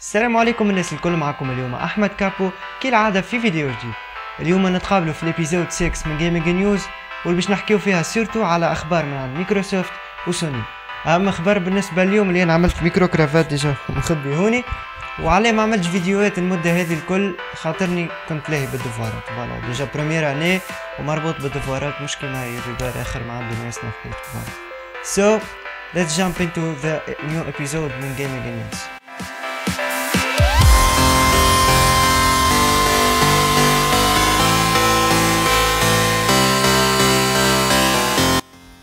السلام عليكم الناس الكل معكم اليوم أحمد كابو كالعادة في فيديو جديد. اليوم نتقابلوا في ال episode 6 من Gaming News واللي باش نحكيو فيها surtout على أخبار من عند مايكروسوفت وسوني. أهم أخبار بالنسبة اليوم اللي أنا عملت micro cravate déjà مخبي هوني وعليه ما عملتش فيديوهات المدة هذه الكل خاطرني كنت لاهي بالدفوارات. voilà déjà première année ومربوط بالدفوارات مش كيما الرجال آخر ما عنده ناس نحكي voilà So let's jump into the new episode من Gaming News.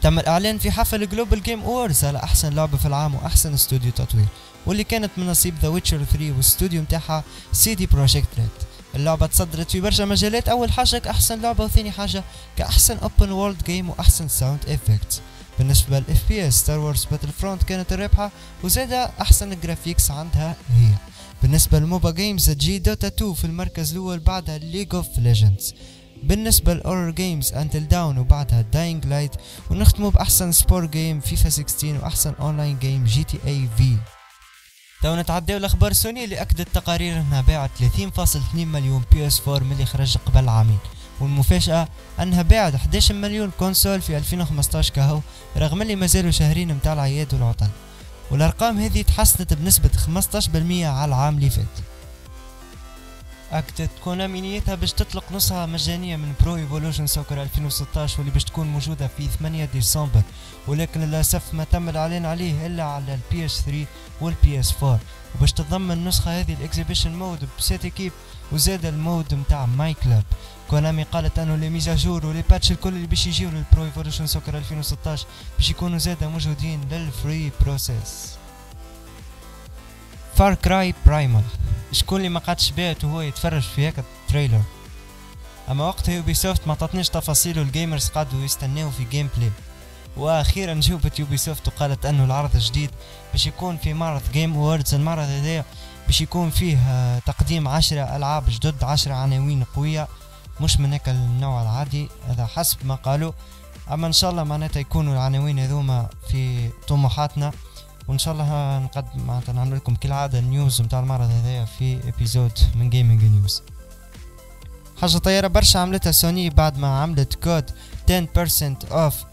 تم الإعلان في حفل Global Game Awards على أحسن لعبة في العام وأحسن استوديو تطوير واللي كانت من نصيب The Witcher 3 والاستوديو متاعها CD Projekt Red اللعبة تصدرت في برشا مجالات أول حاجة كأحسن لعبة وثاني حاجة كأحسن open world game وأحسن sound effects بالنسبة لل FPS Star Wars Battlefront كانت الرابحة وزادة أحسن ال graphics عندها هي. بالنسبة لل MOBA games تجي Dota 2 في المركز الأول بعدها League of Legends بالنسبة لل horror games Until Dawn وبعدها Dying Light ونختموا بأحسن sport game FIFA 16 وأحسن online game GTA V توا نتعداو الأخبار سوني اللي أكدت تقارير أنها باعت 30.2 مليون PS 4 ملي خرج قبل عامين. والمفاجأة أنها باعت 11 مليون console في 2015 كهو رغم اللي مازالوا شهرين متاع العياد والعطل والأرقام هذه تحسنت بنسبة 15% على العام اللي فات. اكدت كونامي نيتها باش تطلق نسخة مجانية من Pro Evolution Soccer 2016 واللي باش تكون موجودة في 8 ديسمبر. ولكن للأسف ما تم الإعلان عليه إلا على ال PS 3 وال PS 4 وباش تتضمن النسخة هذه ال exhibition mode ب sept équipes وزاد ال mode متاع myClub Konami قالت أنه les mises à jour و les patchs الكل اللي باش يجيو لل Pro Evolution Soccer 2016 باش يكونوا زادا موجودين لل free PES Far Cry Primal شكون اللي ما قعدش bête وهو يتفرج في هيك ال trailer أما وقتها Ubisoft ما تعطنيش تفاصيل وال gamers قعدوا يستناو في gameplay وأخيرا جاوبت Ubisoft وقالت إنه العرض الجديد باش يكون في معرض Game Awards المعرض هذا باش يكون فيه تقديم عشرة ألعاب جدد عشرة عناوين قوية. مش من هيك النوع العادي. هذا حسب ما قالوا. أما إن شاء الله معناتها يكونوا العناوين هذوما في طموحاتنا. وإن شاء الله نقدم معناتها نعمل لكم كالعاده ال news نتاع المعرض هذايا في episode من Gaming News حاجة طياره برشا عملتها سوني بعد ما عملت كود 10% off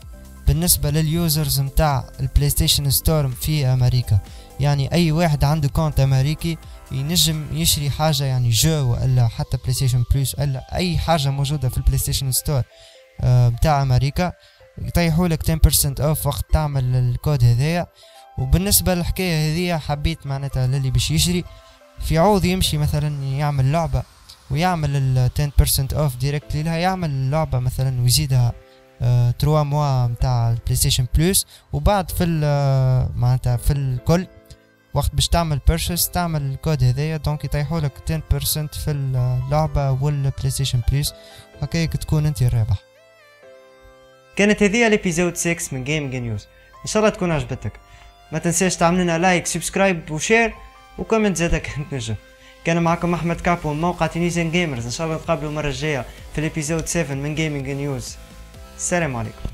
بالنسبة لل users نتاع ال PlayStation Store في أمريكا. يعني أي واحد عنده compte أمريكي ينجم يشري حاجة يعني jeu ولا حتى PlayStation Plus ولا أي حاجة موجودة في ال PlayStation Store بتاع أمريكا. يطيحوا لك 10% off وقت تعمل الكود هذايا. وبالنسبة للحكاية هذه حبيت معناتها للي باش يشري في عوض يمشي مثلا يعمل لعبة ويعمل ال 10% off directly لها يعمل اللعبة مثلا ويزيدها trois mois متاع ال PlayStation Plus وبعد في معناتها في الكل وقت باش تعمل purchase تعمل الكود هذايا. donc يطيحوا لك 10% في اللعبة وال PlayStation Plus هكاك تكون أنت الرابح. كانت هذه ال episode 6 من Gaming News إن شاء الله تكون عجبتك. ما تنساش تعمل لنا like subscribe و share و comment زادا كنت نجم كان معكم أحمد كابو من موقع Tunisian Gamers إن شاء الله نتقابلوا المره الجايه في ال episode 7 من Gaming News السلام عليكم.